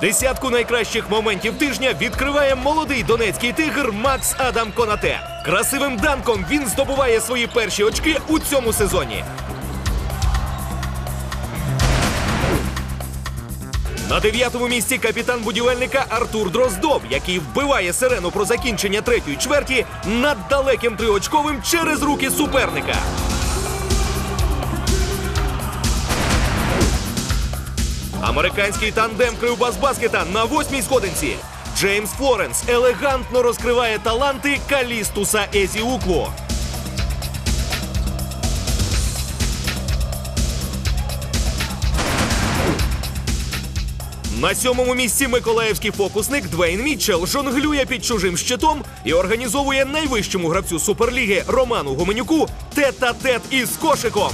Десятку найкращих моментів тижня відкриває молодий донецький тигр Макс Адам Конате. Красивим данком він здобуває свої перші очки у цьому сезоні. На дев'ятому місці капітан будівельника Артур Дроздов, який вбиває сирену про закінчення третьої чверті над далеким триочковим через руки суперника. Американський тандем кривбас-баскета на восьмій сходинці. Джеймс Флоренс елегантно розкриває таланти Калістуса Езіукло. На сьомому місці миколаївський фокусник Двейн Мітчелл жонглює під чужим щитом і організовує найвищому гравцю суперліги Роману Гуменюку тет-а-тет із кошиком.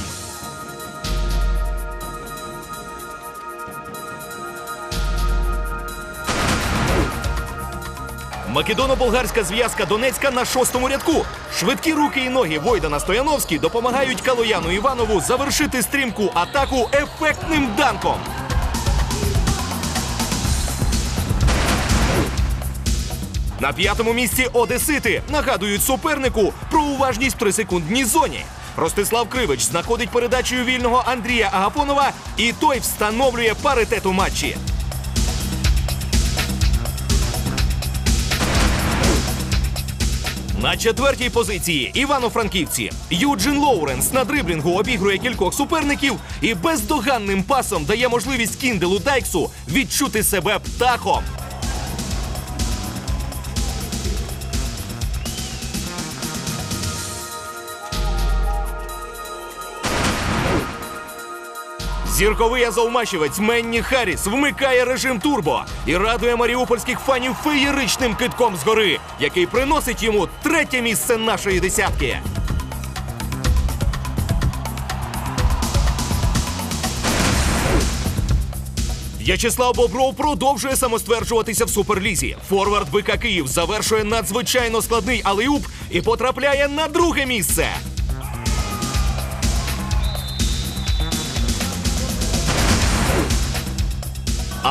Македоно-болгарська зв'язка Донецька на шостому рядку. Швидкі руки і ноги Войдана Стояновський допомагають Калояну Іванову завершити стрімку атаку ефектним данком. На п'ятому місці Одесити нагадують супернику про уважність в трисекундній зоні. Ростислав Кривич знаходить передачею вільного Андрія Агафонова, і той встановлює паритет у матчі. Четвертій позиції Івано-Франківці. Юджин Лоуренс на дриблінгу обігрує кількох суперників і бездоганним пасом дає можливість Кінделу Дайксу відчути себе птахом. Зірковий азовмачівець Менні Харріс вмикає режим турбо і радує маріупольських фанів феєричним китком згори, який приносить йому третє місце нашої десятки. В'ячеслав Бобров продовжує самостверджуватися в суперлізі. Форвард БК Київ завершує надзвичайно складний алеюп і потрапляє на друге місце.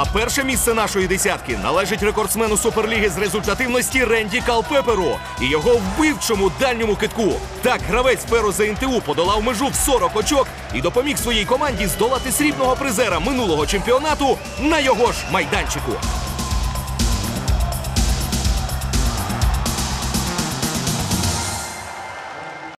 А перше місце нашої десятки належить рекордсмену суперліги з результативності Ренді Калпеперу і його вбивчому дальньому китку. Так, гравець Перо за НТУ подолав межу в 40 очок і допоміг своїй команді здолати срібного призера минулого чемпіонату на його ж майданчику.